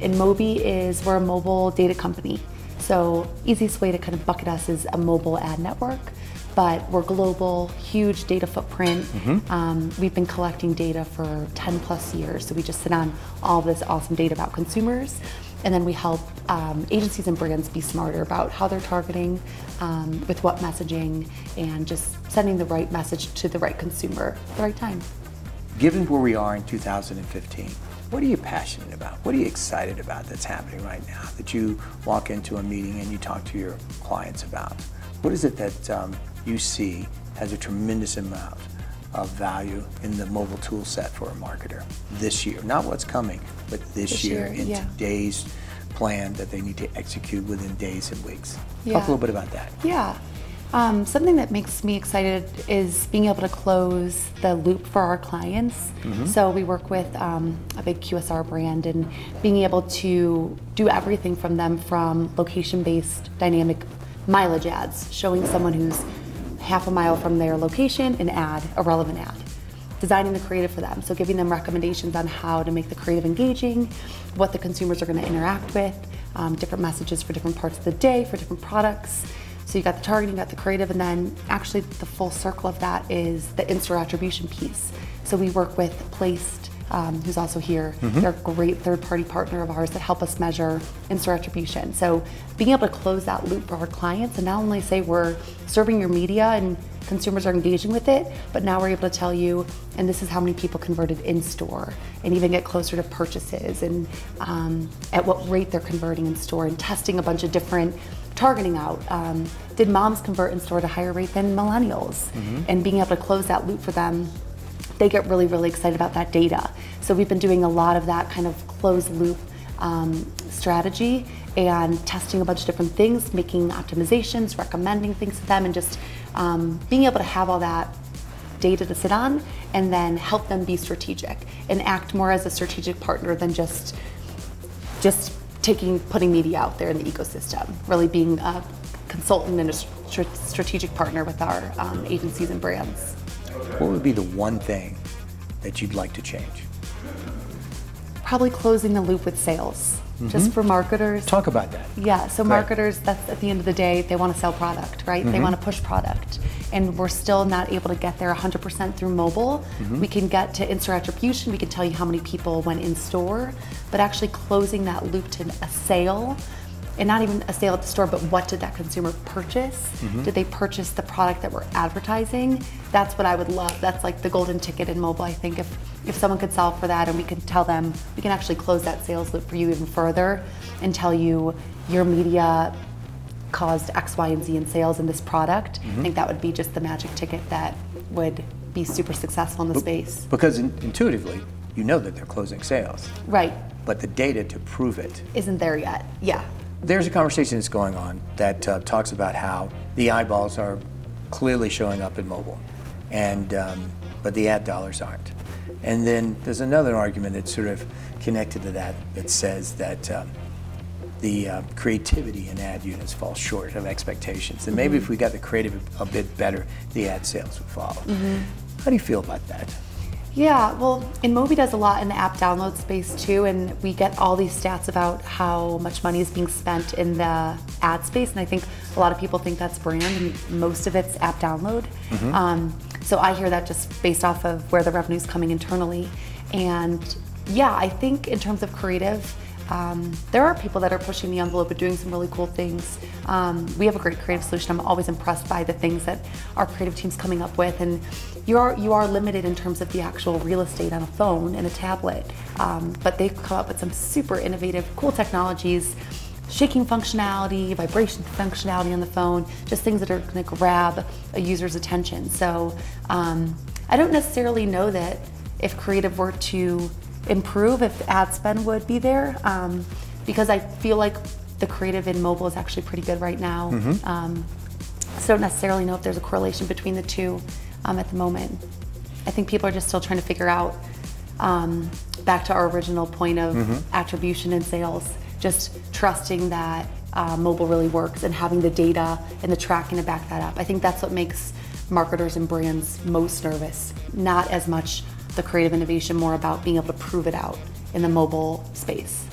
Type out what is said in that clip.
InMobi is, we're a mobile data company. So easiest way to kind of bucket us is a mobile ad network but we're global, huge data footprint. Mm-hmm. Um, we've been collecting data for 10 plus years, so we just sit on all this awesome data about consumers. And then we help um, agencies and brands be smarter about how they're targeting, um, with what messaging, and just sending the right message to the right consumer at the right time. Given where we are in 2015, what are you passionate about? What are you excited about that's happening right now that you walk into a meeting and you talk to your clients about? What is it that um, you see has a tremendous amount of value in the mobile tool set for a marketer this year? Not what's coming, but this, This year, year, in yeah. today's plan that they need to execute within days and weeks. Talk a little bit about that. Yeah. Um, something that makes me excited is being able to close the loop for our clients. So we work with um, a big QSR brand and being able to do everything from them from location-based dynamic mileage ads, showing someone who's half a mile from their location an ad, a relevant ad designing the creative for them. So giving them recommendations on how to make the creative engaging, what the consumers are going to interact with, um, different messages for different parts of the day, for different products. So you got the targeting, you got the creative, and then actually the full circle of that is the in-store attribution piece. So we work with Placed, um, who's also here. They're a great third-party partner of ours that help us measure in-store attribution. So being able to close that loop for our clients and not only say we're serving your media and consumers are engaging with it, but now we're able to tell you, and this is how many people converted in store, and even get closer to purchases and um, at what rate they're converting in store, and testing a bunch of different targeting out. Um, did moms convert in store at a higher rate than millennials? And being able to close that loop for them they get really, really excited about that data. So we've been doing a lot of that kind of closed loop um, strategy and testing a bunch of different things, making optimizations, recommending things to them, and just um, being able to have all that data to sit on and then help them be strategic and act more as a strategic partner than just just taking putting media out there in the ecosystem. Really being a consultant and a strategic partner with our um, agencies and brands. What would be the one thing that you'd like to change? Probably closing the loop with sales, just mm-hmm. for marketers. Talk about that. Yeah, so Right. marketers, that's at the end of the day, they want to sell product, right? They mm-hmm. want to push product. And we're still not able to get there 100% through mobile. Mm-hmm. We can get to in store attribution, we can tell you how many people went in store, but actually closing that loop to a sale, and not even a sale at the store, but what did that consumer purchase? Mm-hmm. Did they purchase the product that we're advertising? That's what I would love. That's like the golden ticket in mobile, I think. If, if someone could solve for that and we could tell them, we can actually close that sales loop for you even further and tell you your media caused X, Y, and Z in sales in this product. I mm-hmm. think that would be just the magic ticket that would be super successful in the space. Because in- intuitively, you know that they're closing sales, Right. but the data to prove it Isn't there yet. Yeah. There's a conversation that's going on that uh, talks about how the eyeballs are clearly showing up in mobile, and um, but the ad dollars aren't. And then there's another argument that's sort of connected to that that says that um, the uh, creativity in ad units falls short of expectations. And maybe if we got the creative a bit better, the ad sales would follow. How do you feel about that? Yeah, well, InMobi does a lot in the app download space too, and we get all these stats about how much money is being spent in the ad space, and I think a lot of people think that's brand, and most of it's app download. Um, so I hear that just based off of where the revenue is coming internally, and yeah, I think in terms of creative. Um, there are people that are pushing the envelope and doing some really cool things. Um, we have a great creative solution. I'm always impressed by the things that our creative team's coming up with, and you are you are limited in terms of the actual real estate on a phone and a tablet. Um, but they've come up with some super innovative, cool technologies, shaking functionality, vibration functionality on the phone, just things that are going to grab a user's attention. So um, I don't necessarily know that if creative were to improve, if ad spend would be there, um, because I feel like the creative in mobile is actually pretty good right now. Um, so don't necessarily know if there's a correlation between the two um, at the moment. I think people are just still trying to figure out, um, back to our original point of attribution and sales, just trusting that uh, mobile really works and having the data and the tracking to back that up. I think that's what makes marketers and brands most nervous. Not as much the creative innovation, more about being able to prove it out in the mobile space.